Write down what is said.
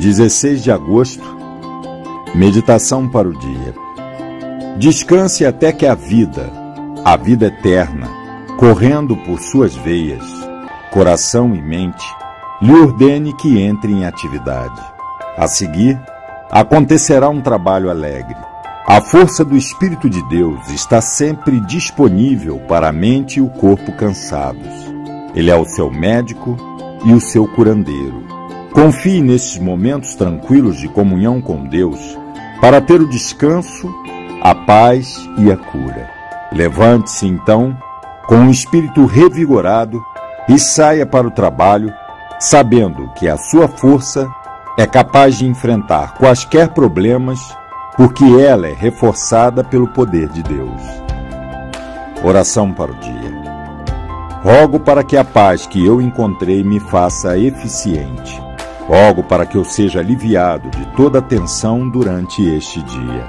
16 de agosto, meditação para o dia. Descanse até que a vida, a vida eterna, correndo por suas veias, coração e mente, lhe ordene que entre em atividade. A seguir, acontecerá um trabalho alegre. A força do Espírito de Deus está sempre disponível para a mente e o corpo cansados. Ele é o seu médico e o seu curandeiro. Confie nesses momentos tranquilos de comunhão com Deus para ter o descanso, a paz e a cura. Levante-se então com o espírito revigorado e saia para o trabalho, sabendo que a sua força é capaz de enfrentar quaisquer problemas, porque ela é reforçada pelo poder de Deus. Oração para o dia. Rogo para que a paz que eu encontrei me faça eficiente Rogo para que eu seja aliviado de toda a tensão durante este dia.